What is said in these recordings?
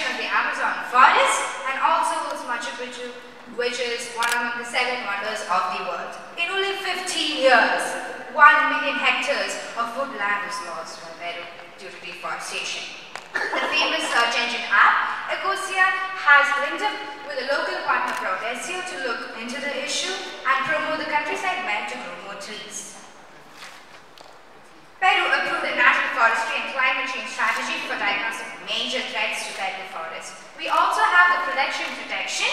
of the Amazon forest and also holds Machu Picchu, which is one among the seven wonders of the world. In only 15 years, 1 million hectares of woodland was lost by Peru due to deforestation. The famous search engine app, Ecosia, has linked up with a local partner Protesio to look into the issue and promote the countryside meant to grow more trees. Peru approved a national forestry and climate change strategy for diagnosing major threats to We also have the production protection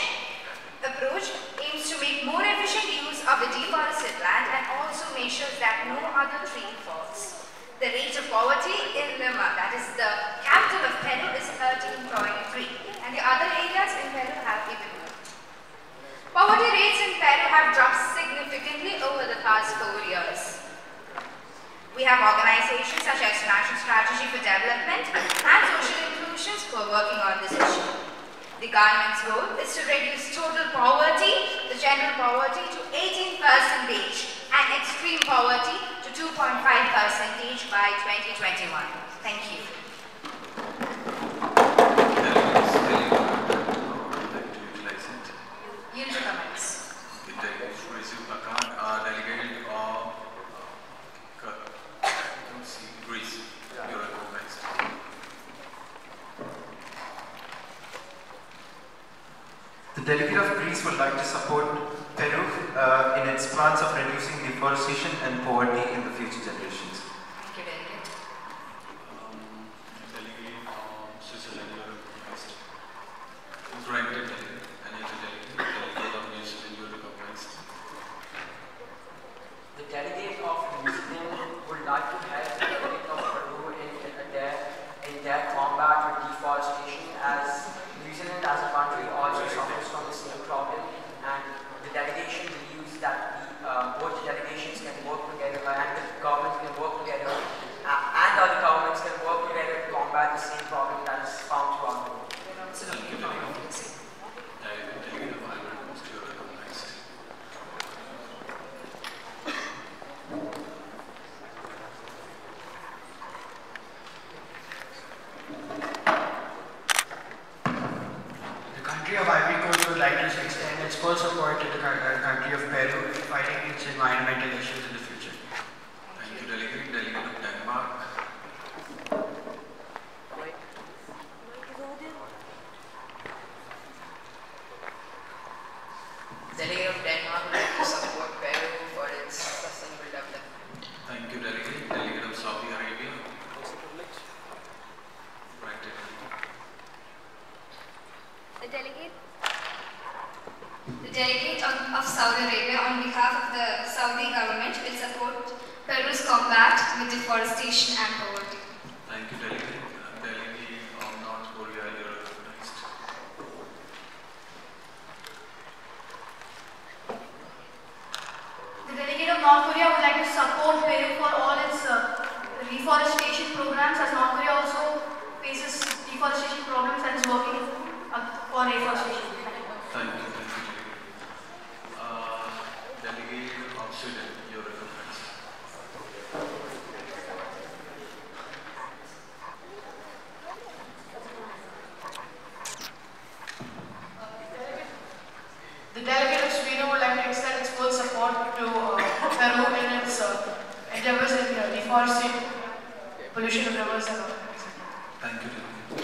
approach aims to make more efficient use of the deforested land and also make sure that no other tree falls. The rate of poverty in Lima, that is the capital of Peru, is 13.3 and the other areas in Peru have even more. Poverty rates in Peru have dropped significantly over the past four years. We have organizations such as National Strategy for Development and Social Inclusions who are working on this issue. The government's goal is to reduce total poverty, the general poverty, to 18 percentage and extreme poverty to 2.5 percentage by 2021. Thank you. Yield to comments. Delegate of Greece, you're recognized. The delegate of Greece would like to support Peru uh, in its plans of reducing deforestation and poverty in the future generations. Thank you, Delegate. Um, delegate of Switzerland, you're recognized. Granted, any other delegate, delegate of New Zealand, you're recognized. The delegate of New Zealand would like to help the delegate of Peru in, in, in their, in their combat with deforestation as New Zealand as a country also suffers from the same problem and the delegation believes that the, uh, both the delegations can work together uh, and the governments can work together uh, and other governments can work together to combat the same problem that is found throughout the world. Thank you, delegate. Delegate delegate of Ivory Coast, you're. The country of Ivory Coast would like to extend its full support to the country of Peru in fighting its environmental issues in the future. Thank you, delegate. Delegate of Denmark. Delegate of Denmark would like to support Peru for its sustainable development. Thank you, delegate. Delegate of Saudi Arabia. Granted. The delegate, the delegate of, of Saudi Arabia on behalf of the Saudi government will support Peru's combat with deforestation and poverty. Thank you, delegate. Delegate of North Korea, you're recognized. The delegate of North Korea would like to support Peru for all its uh, reforestation programs as North Korea also faces deforestation problems and is working uh, for reforestation. Thank you, thank you, delegate. Uh, delegate of Sweden, you're recognized. The delegate of Sweden would like to extend its full support to uh, Peru in its uh, endeavors in uh, deforesting pollution of rivers and all. Thank you, delegate.